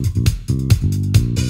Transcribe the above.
Música